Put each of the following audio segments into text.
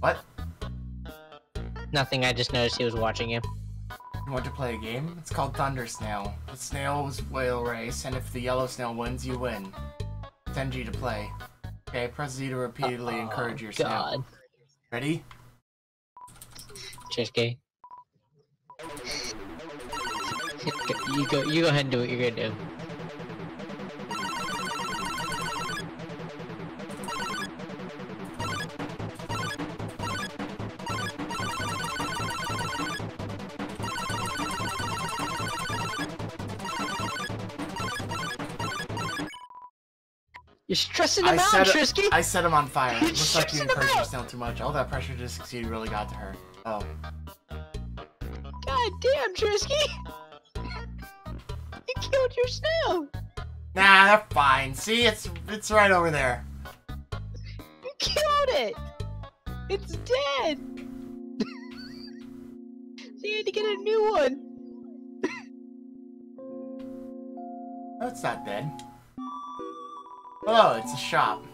What? Nothing, I just noticed he was watching you. You want to play a game? It's called Thunder Snail. The snails whale race, and if the yellow snail wins, you win. 10G to play. Okay, press Z to repeatedly Oh, encourage your God. snail. Ready? Chishke. you go you go ahead and do what you're gonna do. You're stressing him I out, Trisky! I set him on fire. It looks like you encouraged your snail too much. All that pressure to succeed really got to her. Oh. God damn, Trisky! you killed your snail! Nah, they're fine. See, it's it's right over there. You killed it! It's dead! so you had to get a new one! That's not dead. Oh, it's a shop.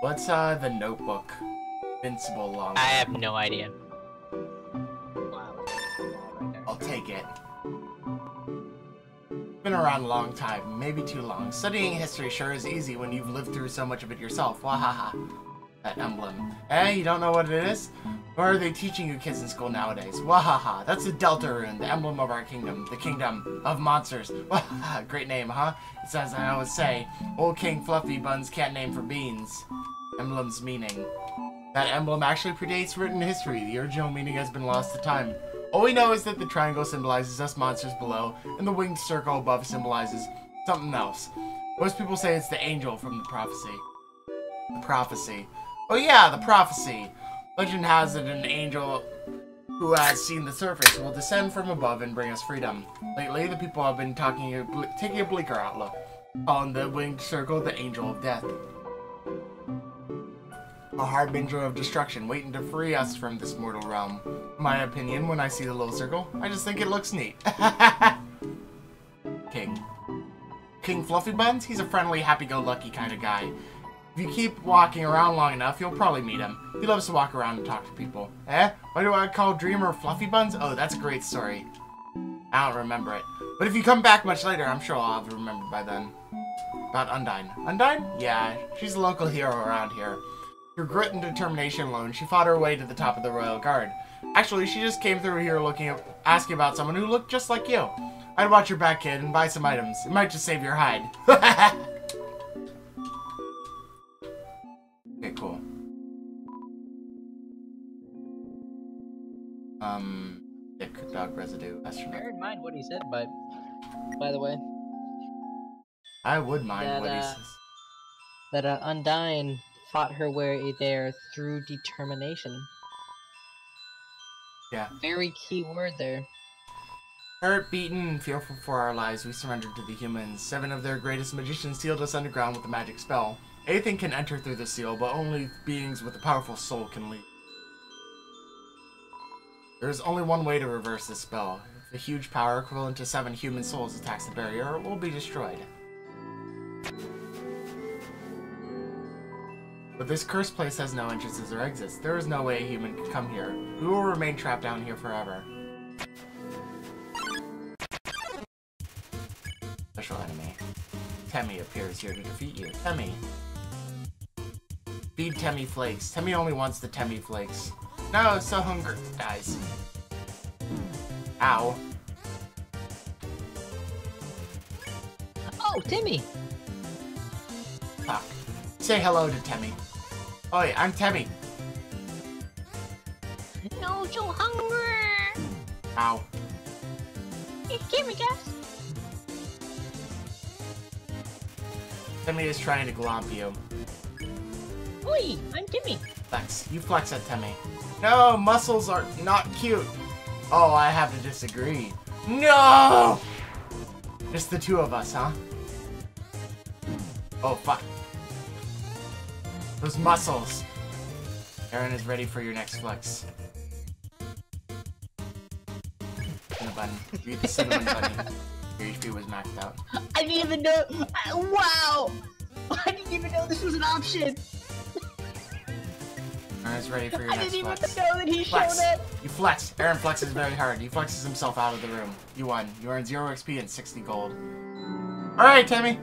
What's uh the notebook? Invincible long. I have no idea. I'll take it. Been around a long time, maybe too long. Studying history sure is easy when you've lived through so much of it yourself. Wahaha. That emblem. Eh, you don't know what it is? Or are they teaching you kids in school nowadays? Wahaha. That's the Delta Rune, the emblem of our kingdom. The kingdom of monsters. Wahaha. Great name, huh? It's as I always say, old King Fluffy Buns can't name for beans. Emblem's meaning. That emblem actually predates written history. The original meaning has been lost to time. All we know is that the triangle symbolizes us monsters below, and the winged circle above symbolizes something else. Most people say it's the angel from the prophecy. The prophecy. Oh yeah, the prophecy. Legend has it an angel who has seen the surface will descend from above and bring us freedom. Lately, the people have been talking, taking a bleaker outlook, calling the winged circle the angel of death a harbinger of destruction waiting to free us from this mortal realm. My opinion, when I see the little circle, I just think it looks neat. King. King Fluffy Buns? He's a friendly, happy-go-lucky kind of guy. If you keep walking around long enough, you'll probably meet him. He loves to walk around and talk to people. Eh? Why do I call Dreemurr Fluffy Buns? Oh, that's a great story. I don't remember it. But if you come back much later, I'm sure I'll have remembered by then. About Undyne. Undyne? Yeah, she's a local hero around here. Through grit and determination alone, she fought her way to the top of the Royal Guard. Actually, she just came through here looking at, asking about someone who looked just like you. I'd watch your back, kid, and buy some items. It might just save your hide. okay, cool. Um, dick, dog residue, astronaut. Bear in mind what he said, but by the way, I would mind That, what he uh, says. that uh, Undyne fought her way there through determination. Yeah. Very key word there. Hurt, beaten, and fearful for our lives, we surrendered to the humans. Seven of their greatest magicians sealed us underground with a magic spell. Anything can enter through the seal, but only beings with a powerful soul can leave. There is only one way to reverse this spell. If a huge power equivalent to seven human souls attacks the barrier, it will be destroyed. But this cursed place has no entrances or exits. There is no way a human could come here. We will remain trapped down here forever. Special enemy. Temmie appears here to defeat you. Temmie. Feed Temmie flakes. Temmie only wants the Temmie flakes. No, so hunger. Dies. Ow. Oh, Timmy! Fuck. Say hello to Temmie. Oh, Oi, I'm Temmie. No, so hungry! Ow. It's Timmy, guys! Temmie is trying to glomp you. Oi, I'm Timmy! Flex. You flex at Temmie. No, muscles are not cute. Oh, I have to disagree. No! Just the two of us, huh? Oh, fuck. Those muscles. Aaron is ready for your next flex. Cinnamon button. You get the cinnamon button. Your HP was maxed out. I didn't even know. I- Wow! I didn't even know this was an option. Aaron is ready for your I next didn't even flex. know that he Flex. showed up. You flex. Aaron flexes very hard. He flexes himself out of the room. You won. You earned 0 XP and 60 gold. Alright, Timmy.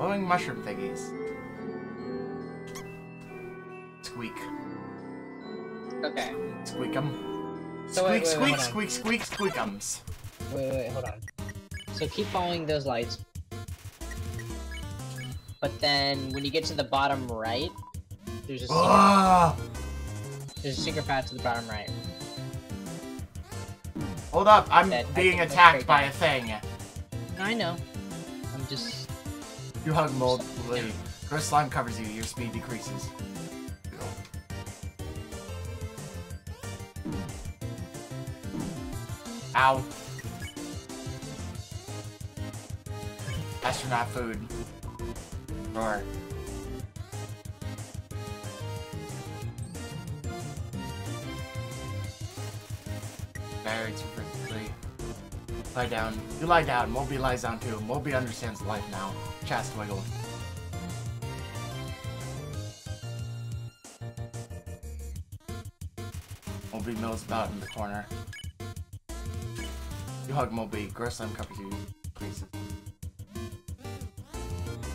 Glowing mushroom thingies. Squeak. Okay. Squeak 'em. So Squeak, wait, wait, squeak, on. squeak, squeak, squeakums. Wait, wait, hold on. So keep following those lights. But then, when you get to the bottom right, there's a secret, Ah! there's a secret path to the bottom right. Hold up, I'm That being attacked by down. a thing. I know. I'm just. You hug mold lady. Gross slime covers you, your speed decreases. Ow. Astronaut food. Roar. Super quickly. Lie down. You lie down. Moby lies down too. Moby understands life now. Chest wiggle. Moby mills about in the corner. You hug Moby. Gross slime covers you. Creases.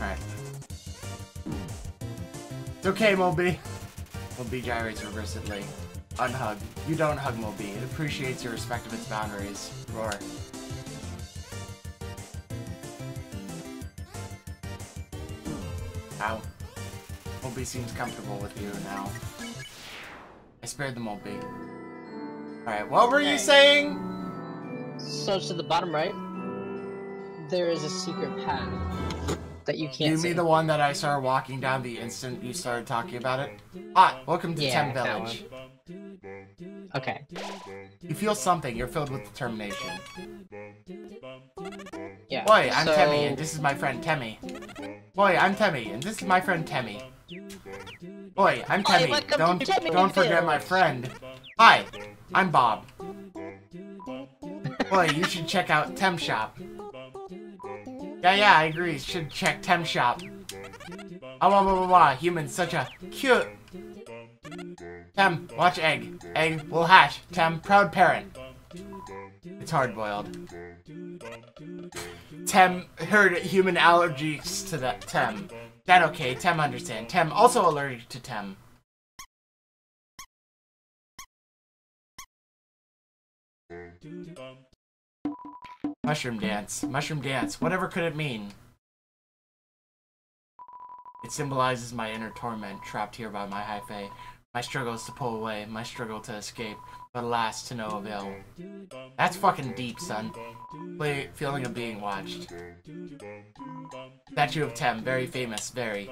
Alright. It's okay, Moby. Moby gyrates reversibly. Unhug. You don't hug Moby. It appreciates your respect of its boundaries. Roar. Seems comfortable with you now. I spared the Moby. Alright, what were you saying? So to the bottom right, there is a secret path that you can't You see. mean the one that I started walking down the instant you started talking about it? Hi, welcome to Yeah, Tem Village. Okay. You feel something, you're filled with determination. Yeah. Boy, I'm so... Temmie, and this is my friend Temmie. Boy, I'm Temmie, and this is my friend Temmie. Boy, I'm Temmie. Don't Temmie don't forget my friend. Hi, I'm Bob. Boy, you should check out Tem Shop. Yeah, yeah, I agree. Should check Tem Shop. Ah, blah, blah, blah, blah. Human's such a cute. Tem, watch egg. Egg will hatch. Tem, proud parent. It's hard boiled. Tem heard human allergies to that Tem. That okay, Tem understand. Tem also allergic to Tem. Mushroom dance. Mushroom dance. Whatever could it mean? It symbolizes my inner torment, trapped here by my hyphae. My struggles to pull away, my struggle to escape, alas, to no avail. That's fucking deep, son. Play, feeling of being watched. Statue of Tem, very famous, very.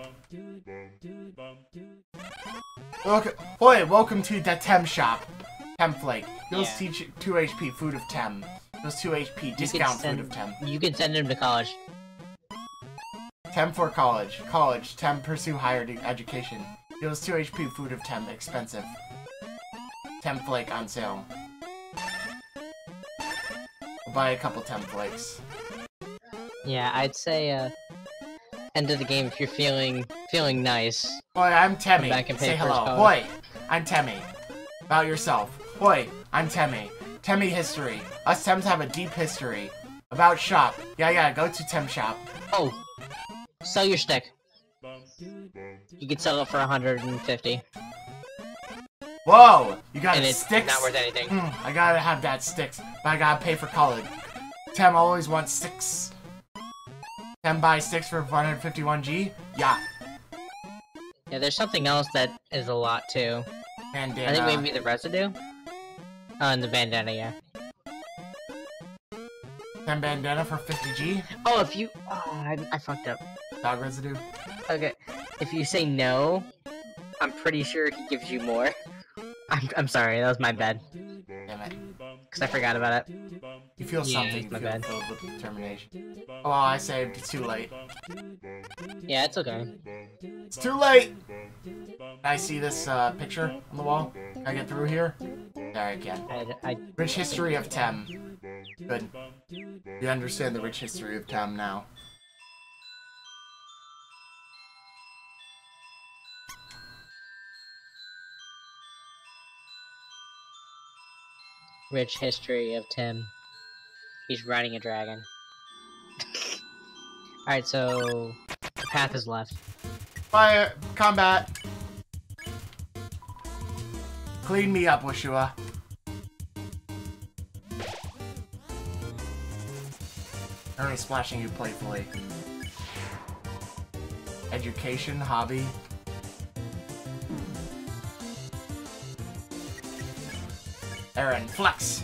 Look, boy, welcome to the Tem shop. Tem Flake. Heals Yeah. teach 2 HP, food of Tem. Heals 2 HP, discount send- food of Tem. You can send him to college. Tem for college. College. Tem pursue higher ed- education. Heals 2 HP, food of Tem, expensive. Tem Flake on sale. I'll buy a couple Tem Flakes. Yeah, I'd say uh, end of the game if you're feeling feeling nice. Boy, I'm Temmie. back and pay Say hello. college. Boy, I'm Temmie. About yourself. Boy, I'm Temmie. Temmie history. Us Tems have a deep history. About shop. Yeah, yeah, go to Tem shop. Oh, sell your stick. You can sell it for 150, Whoa! You got and it's sticks? not worth anything. Hmm, I gotta have that sticks, but I gotta pay for college. Tem always wants sticks. Tem buy sticks for 151G? Yeah. Yeah, there's something else that is a lot too. Bandana. I think maybe the residue. Oh, and the bandana, yeah. Tem bandana for 50G? Oh, if you, oh, I, I fucked up. Dog residue? Okay, if you say no, I'm pretty sure he gives you more. I'm, I'm sorry, that was my bad. Damn it. because I forgot about it. You feel Yeah, something my feel bad. filled with determination. Oh, I saved. It's too late. Yeah, it's okay. It's too late! I see this uh, picture on the wall? Can I get through here? There I can. I, I, Rich history of Tem. Good. You understand the rich history of Tem now. Rich history of Tim. He's riding a dragon. Alright, so the path is left. Fire! Combat! Clean me up, Woshua. Only splashing you playfully. Education, hobby. Aaron, flex!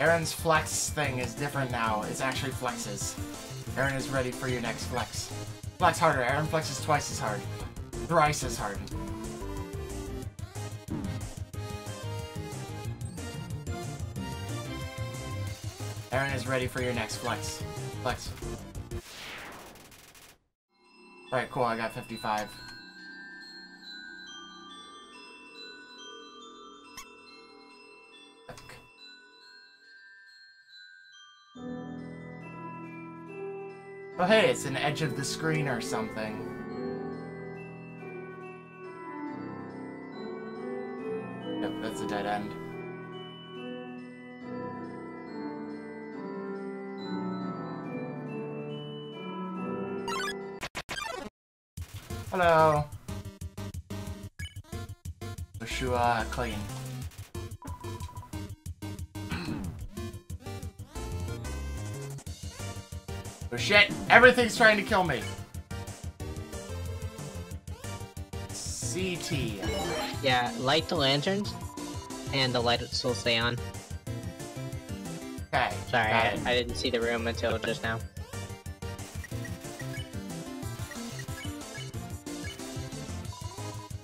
Aaron's flex thing is different now. It's actually flexes. Aaron is ready for your next flex. Flex harder. Aaron flexes twice as hard. Thrice as hard. Aaron is ready for your next flex. Flex. Alright, cool. I got 55. Oh hey, it's an edge of the screen or something. Yep, that's a dead end. Hello. Joshua clean. Oh shit! Everything's trying to kill me. Sea Tea. Yeah, light the lanterns, and the light will still stay on. Okay. Sorry, I. I didn't see the room until just now.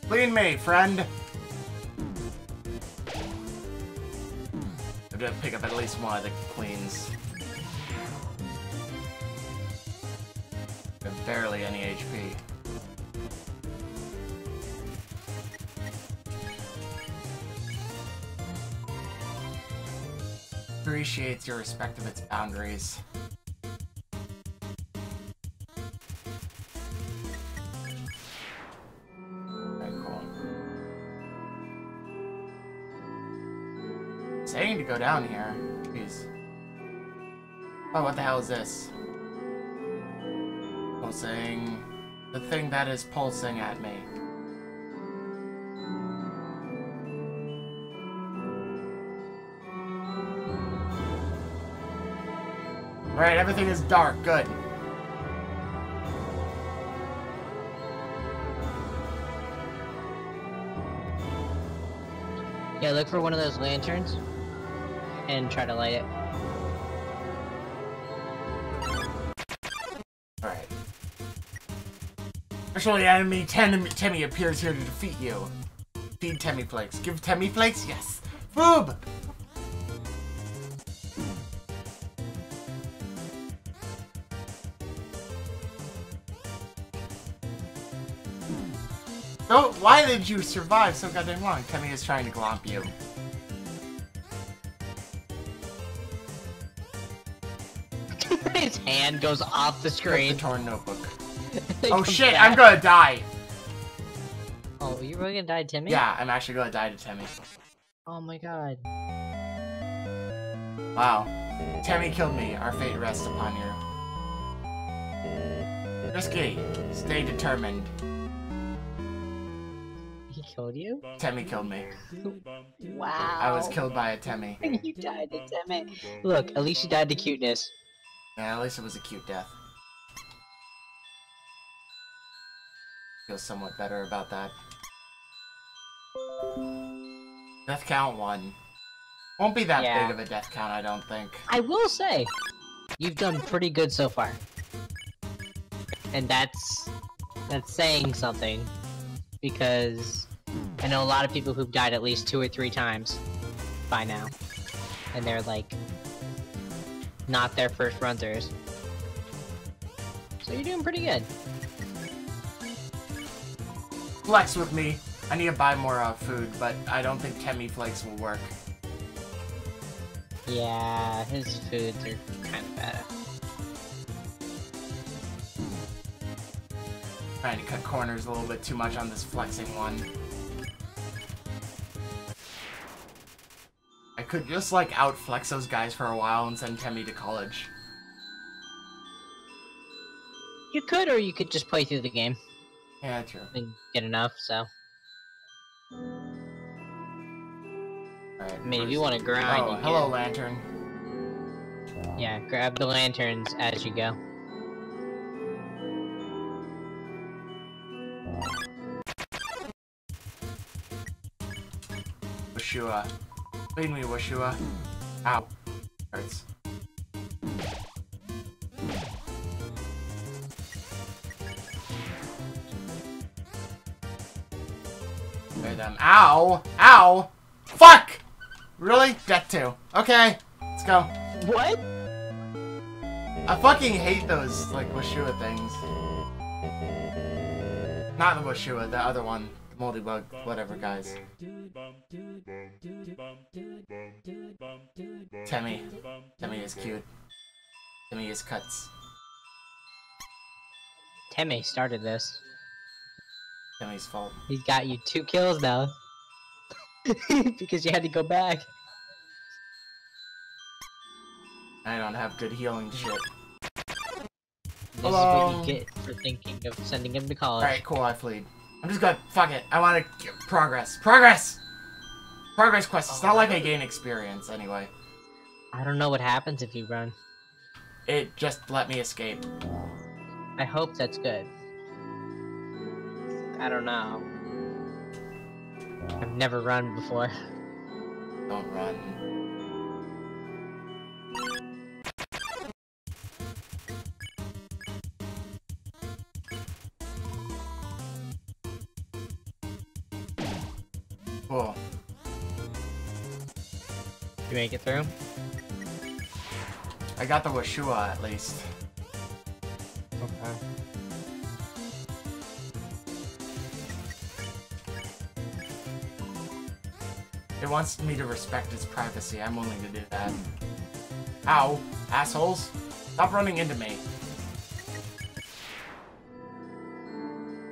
Clean me, friend. I'm gonna pick up at least one of the queens. Barely any HP. Appreciates your respect of its boundaries. Cool. Saying to go down here. Jeez. Oh, what the hell is this? Pulsing. The thing that is pulsing at me. Alright, everything is dark. Good. Yeah, look for one of those lanterns, and try to light it. Actually, enemy Tem- Temmie appears here to defeat you. Feed Temmie Flakes. Give Temmie Flakes? Yes. Boob! No, why did you survive so goddamn long? Temmie is trying to glomp you. His hand goes off the Grab the screen. torn notebook. It Oh shit, back. I'm gonna die! Oh, you really gonna die, Timmy? Yeah, I'm actually gonna die to Timmy. Oh my god. Wow. Tammy killed me. Our fate rests upon you. Risky. Stay determined. He killed you? Temmie killed me. Wow. I was killed by a Temmie. you died to Timmy. Look, at least you died to cuteness. Yeah, at least it was a cute death. Feel somewhat better about that. Death count one. Won't be that Yeah. big of a death count, I don't think. I will say, you've done pretty good so far. And that's that's saying something because I know a lot of people who've died at least two or three times by now. And they're like not their first runters. So you're doing pretty good. Flex with me. I need to buy more uh, food, but I don't think Temmie Flakes will work. Yeah, his foods are kind of bad. Trying to cut corners a little bit too much on this flexing one. I could just like outflex those guys for a while and send Temmie to college. You could, or you could just play through the game Yeah, true. get enough, so. Alright, I mean, if you want to grind, Oh, hello, can. Lantern. Yeah, grab the lanterns as you go. Woshua. Clean me, Woshua. Ow. Hurts. Ow! Ow! Fuck! Really? Death 2. Okay, let's go. What? I fucking hate those, like, Woshua things. Not the Woshua, the other one. The moldy bug, whatever, guys. Temmie. Temmie is cute. Temmie is cuts. Teme started this. Temmie's fault. He's got you two kills now. because you had to go back. I don't have good healing shit. This Hello. is what you get for thinking of sending him to college. Alright, cool, I fleed. I'm just gonna, fuck it. I wanna get progress. Progress! Progress quest. It's not like I gain experience, anyway. I don't know what happens if you run. It just let me escape. I hope that's good. I don't know. I've never run before. Don't run. Cool. You make it through? I got the Woshua at least. It wants me to respect its privacy. I'm willing to do that. Ow, assholes. Stop running into me.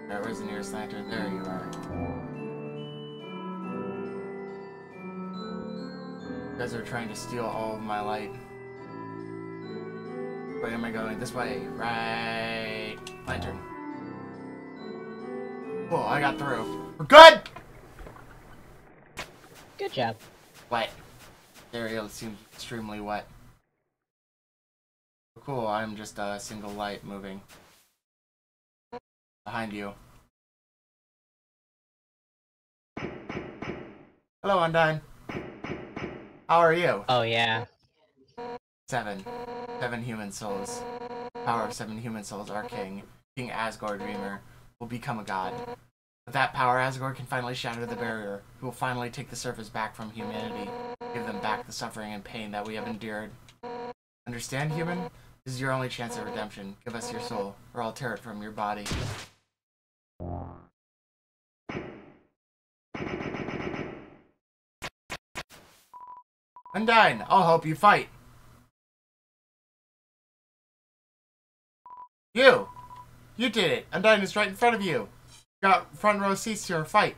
Alright, where's the nearest lantern? There you are. You guys are trying to steal all of my light. Where am I going? This way. Right. Lantern. Cool, I got through. We're good! Good job. Wet. Area seems extremely wet. Cool, I'm just a single light moving. Behind you. Hello, Undyne. How are you? Oh yeah. Seven. Seven human souls. Power of seven human souls, our king, King Asgore Dreemurr, will become a god. With that power, Asgore can finally shatter the barrier. He will finally take the surface back from humanity, give them back the suffering and pain that we have endured. Understand, human? This is your only chance at redemption. Give us your soul, or I'll tear it from your body. Undyne, I'll help you fight. You! You did it! Undyne is right in front of you! Got front row seats to your fight.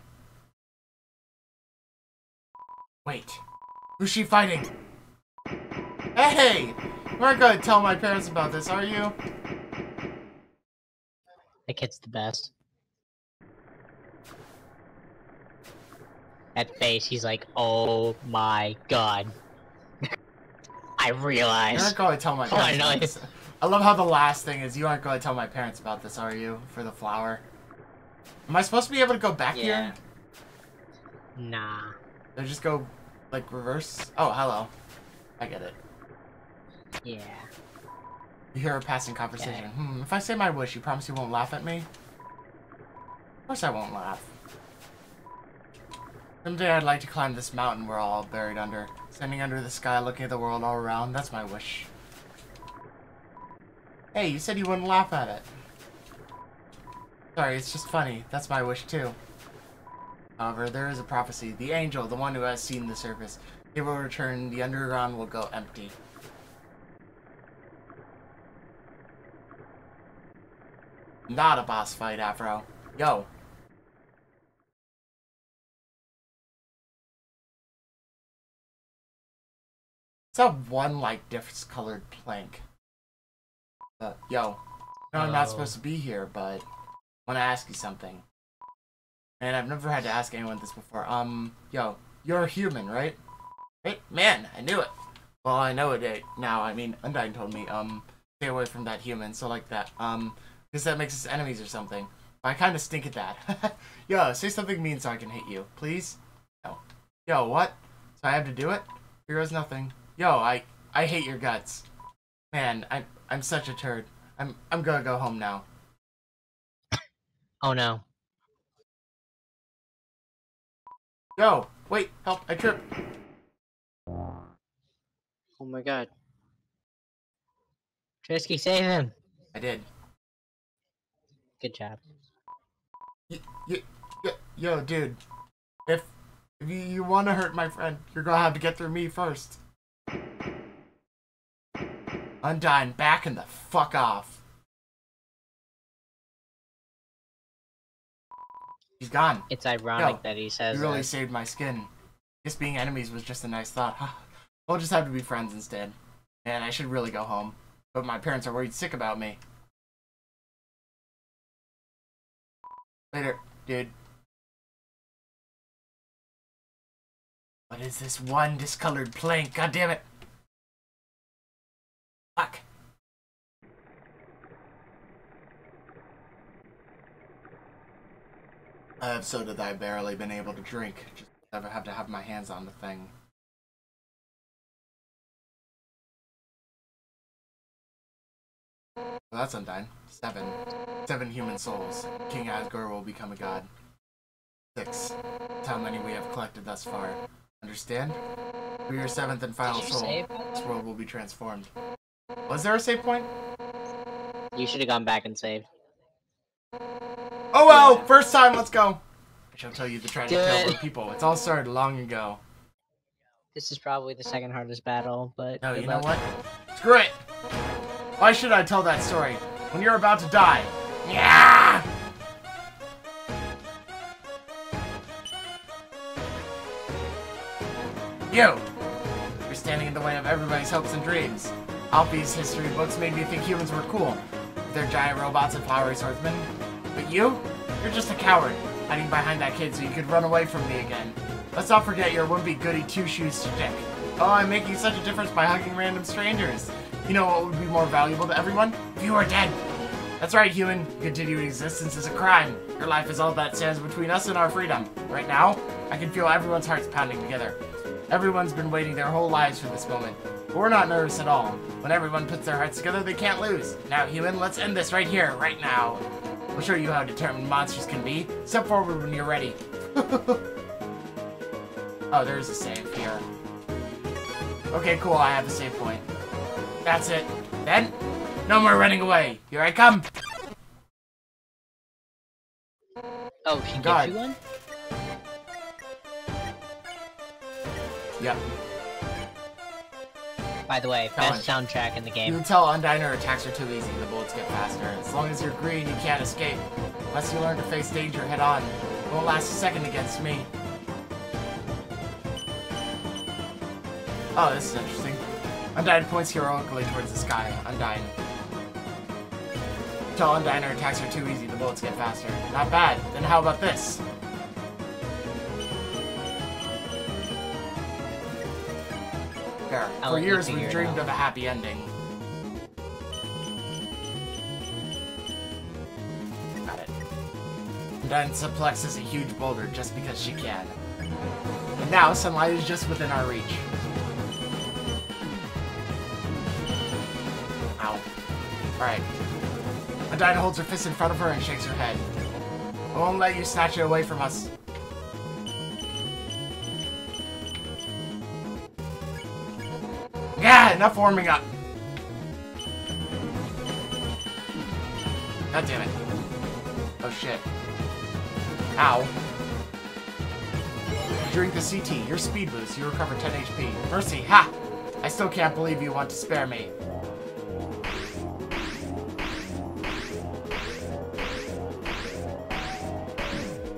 Wait. Who's she fighting? Hey! You aren't gonna tell my parents about this, are you? That kid's the best. That face, he's like, oh my god. I realize. You aren't gonna tell my Oh, I know. I love how the last thing is you aren't gonna tell my parents about this, are you? For the flower. Am I supposed to be able to go back Yeah. here? Nah. Or just go, like, reverse? Oh, hello. I get it. Yeah. You hear a passing conversation. Hmm, if I say my wish, you promise you won't laugh at me? Of course I won't laugh. Someday I'd like to climb this mountain we're all buried under. Standing under the sky looking at the world all around, that's my wish. Hey, you said you wouldn't laugh at it. Sorry, it's just funny. That's my wish too. However, there is a prophecy. The angel, the one who has seen the surface, he will return, the underground will go empty. Not a boss fight, Afro. Yo. It's a one, like, discolored plank. Uh, yo. No, I'm not Oh. supposed to be here, but Want to ask you something. And I've never had to ask anyone this before. Um, yo, you're a human, right? Right? Man, I knew it. Well, I know it eh, now. I mean, Undyne told me, um, stay away from that human, so like that. Um, because that makes us enemies or something. I kind of stink at that. Yo, say something mean so I can hit you, please? No. Yo, what? So I have to do it? Here goes nothing. Yo, I I hate your guts. Man, I'm I'm such a turd. I'm I'm gonna go home now. Oh no. No! wait, help! I tripped. Oh my god. Trisky, save him. I did. Good job. Y- y- y- yo, dude. If if you, you want to hurt my friend, you're gonna have to get through me first. Undyne, backing the fuck off. He's gone. It's ironic Yo, that he says You really that. saved my skin. Guess being enemies was just a nice thought. we'll just have to be friends instead. And I should really go home. But my parents are worried sick about me. Later, dude. What is this one discolored plank? God damn it. Fuck. I have soda that I've barely been able to drink. Just never have to have my hands on the thing. Well, that's Undyne. Seven. Seven human souls. King Asgore will become a god. Six. That's how many we have collected thus far. Understand? For your seventh and final soul, this world will be transformed. Was there a save point? You should have gone back and saved. Oh well, first time, let's go. I shall tell you the tragic Do tale it. of people. It's all started long ago. This is probably the second hardest battle, but No, you know what? Screw it! Why should I tell that story? When you're about to die. Yeah! You! You're standing in the way of everybody's hopes and dreams. Alphys' history books made me think humans were cool. They're giant robots and flowery swordsmen. But you? You're just a coward, hiding behind that kid so you could run away from me again. Let's not forget your wimpy goody two-shoes stick. Oh, I'm making such a difference by hugging random strangers. You know what would be more valuable to everyone? If you were dead. That's right, human. Continuing existence is a crime. Your life is all that stands between us and our freedom. Right now, I can feel everyone's hearts pounding together. Everyone's been waiting their whole lives for this moment. But we're not nervous at all. When everyone puts their hearts together, they can't lose. Now, human, let's end this right here, right now. We'll show you how determined monsters can be. Step forward when you're ready. oh, there's a save here. Okay, cool, I have a save point. That's it. Then, no more running away. Here I come. Oh, God. gives you one? Yep. By the way, best soundtrack in the You game. can tell Undyne her attacks are too easy, the bullets get faster. As long as you're green, you can't escape. Unless you learn to face danger head on. It won't last a second against me. Oh, this is interesting. Undyne points heroically towards the sky. Undyne. Tell Undyne her attacks are too easy, the bullets get faster. Not bad. Then how about this? I'll For oh, years we've dreamed of a happy ending. Got it. Undyne suplexes a huge boulder just because she can. And now sunlight is just within our reach. Ow. Alright. Undyne holds her fist in front of her and shakes her head. I won't let you snatch it away from us. Enough warming up. God damn it. Oh shit. Ow. Drink the Sea Tea, your speed boost, you recover 10 HP. Mercy, ha! I still can't believe you want to spare me.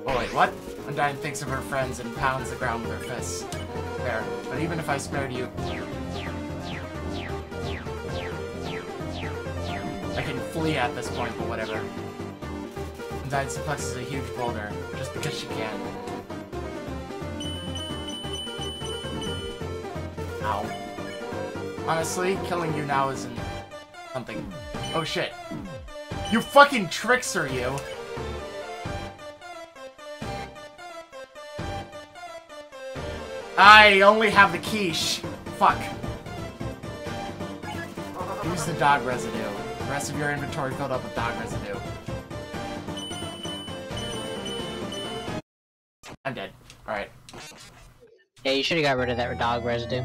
Oh wait, what? Undyne thinks of her friends and pounds the ground with her fists. Fair, but even if I spared you... At this point, but whatever. Undyne suplexes a huge boulder, just because she can. Ow. Honestly, killing you now isn't something. Oh shit. You fucking trickster, you! I only have the quiche. Fuck. Use the dog residue. Rest of your inventory filled up with dog residue. I'm dead. Alright. Yeah, you should have got rid of that dog residue.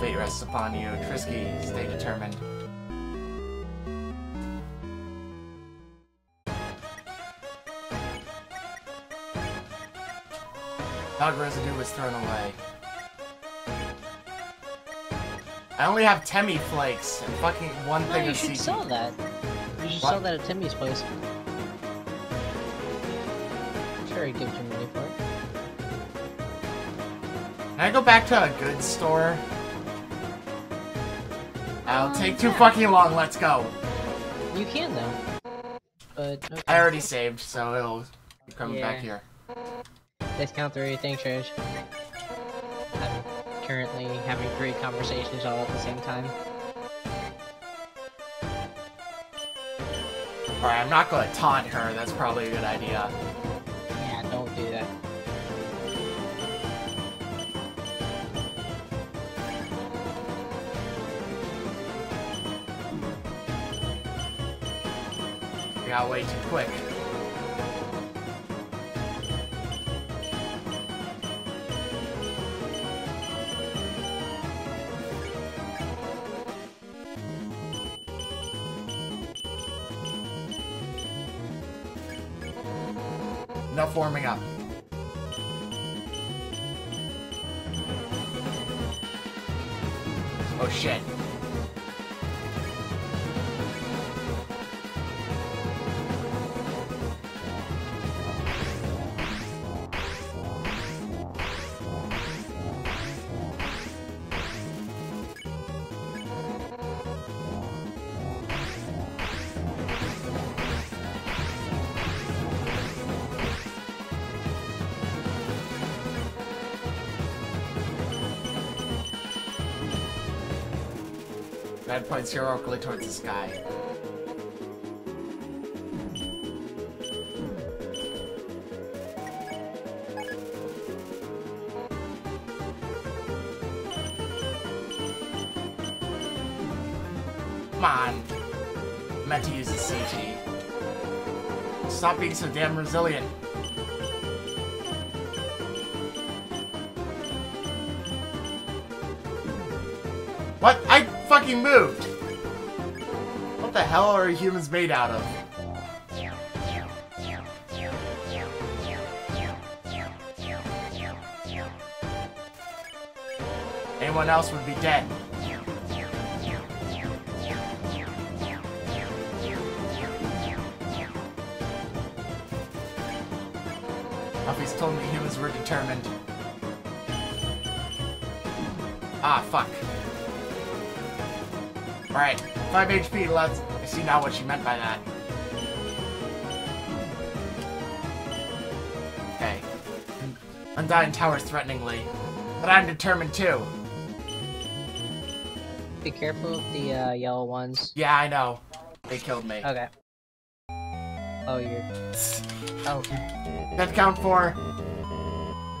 Fate rests upon you. Trisky, stay determined. Dog residue was thrown away. I only have Temmie flakes and fucking one No, thing you should Sea Tea. sell that. You should What? sell that at Timmy's place. Sure, he gives you money for it. Can I go back to a goods store? I'll Um, take too yeah. fucking long, let's go. You can though. But okay. I already saved, so it'll be coming back here. discount three things, Trish. Currently having three conversations all at the same time. Alright, I'm not gonna taunt her, that's probably a good idea. Yeah, don't do that. We got way too quick. Warming up. Oh shit. Red points heroically towards the sky. Come on. I meant to use the Sea Tea. Stop being so damn resilient. Fucking moved! What the hell are humans made out of? Anyone else would be dead. Buffy's told me humans were determined. Ah, fuck. Alright, 5 HP, let's... I see now what she meant by that. Okay. Undyne towers threateningly. But I'm determined too. Be careful of the uh, yellow ones. Yeah, I know. They killed me. Okay. Oh, you're. Okay. Death count 4.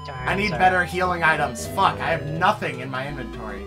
Darn, I need sorry. better healing items. Fuck, I have nothing in my inventory.